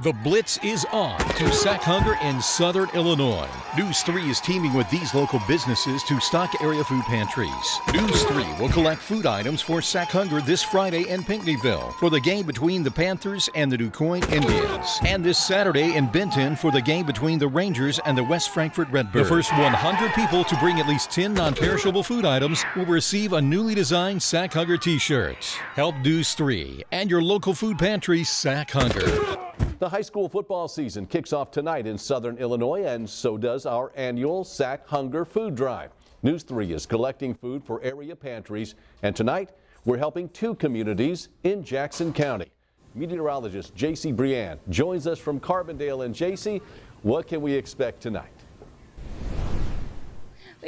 The Blitz is on to sack hunger in southern Illinois. News 3 is teaming with these local businesses to stock area food pantries. News 3 will collect food items for sack hunger this Friday in Pinckneyville for the game between the Panthers and the DuQuoin Indians. And this Saturday in Benton for the game between the Rangers and the West Frankfort Redbirds. The first 100 people to bring at least 10 non-perishable food items will receive a newly designed Sack Hunger t-shirt. Help News 3 and your local food pantry Sack Hunger. The high school football season kicks off tonight in southern Illinois, and so does our annual Sack Hunger Food Drive. News 3 is collecting food for area pantries, and tonight we're helping two communities in Jackson County. Meteorologist J.C. Briand joins us from Carbondale. And J.C., what can we expect tonight?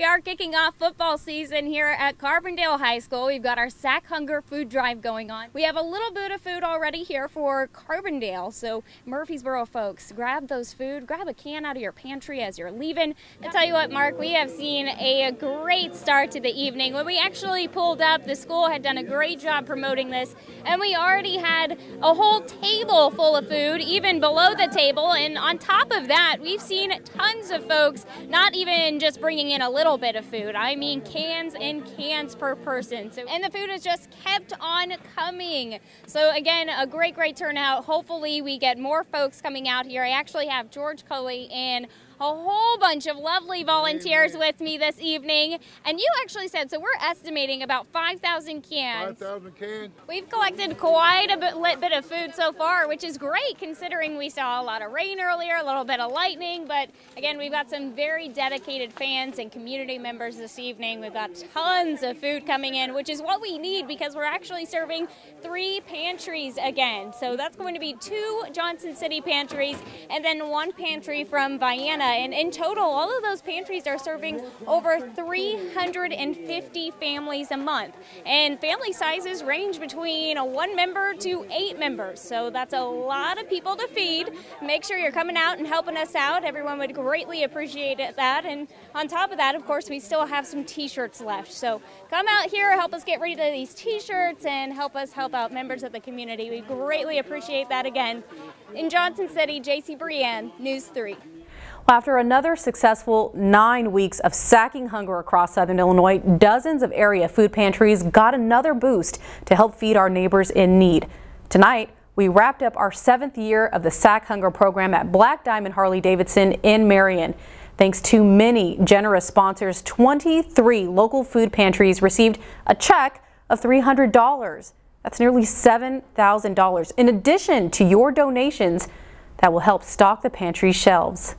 We are kicking off football season here at Carbondale High School. We've got our Sack Hunger food drive going on. We have a little bit of food already here for Carbondale. So Murphysboro folks, grab those food, grab a can out of your pantry as you're leaving. I tell you what, Mark, we have seen a great start to the evening. When we actually pulled up, the school had done a great job promoting this, and we already had a whole table full of food, even below the table. And on top of that, we've seen tons of folks not even just bringing in a little bit of food. I mean cans and cans per person. So, and the food has just kept on coming. So again, a great, great turnout. Hopefully we get more folks coming out here. I actually have George Coley and a whole bunch of lovely volunteers Amen. with me this evening. And you actually said, so we're estimating about 5,000 cans. 5,000 cans. We've collected quite a bit, bit of food so far, which is great considering we saw a lot of rain earlier, a little bit of lightning. But again, we've got some very dedicated fans and community members this evening. We've got tons of food coming in, which is what we need because we're actually serving three pantries again. So that's going to be two Johnson City pantries and then one pantry from Vienna and in total, all of those pantries are serving over 350 families a month. And family sizes range between a one member to eight members. So that's a lot of people to feed. Make sure you're coming out and helping us out. Everyone would greatly appreciate that. And on top of that, of course, we still have some t-shirts left. So come out here, help us get rid of these t-shirts and help us help out members of the community. We greatly appreciate that again. In Johnson City, JC Briand, News 3. After another successful nine weeks of sacking hunger across southern Illinois, dozens of area food pantries got another boost to help feed our neighbors in need. Tonight, we wrapped up our seventh year of the Sack Hunger program at Black Diamond Harley Davidson in Marion. Thanks to many generous sponsors, 23 local food pantries received a check of $300. That's nearly $7,000 in addition to your donations that will help stock the pantry shelves.